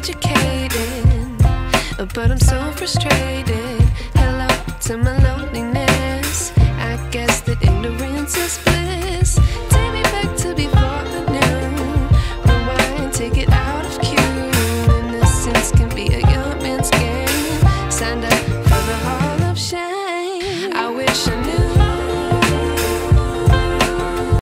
educated, but I'm so frustrated.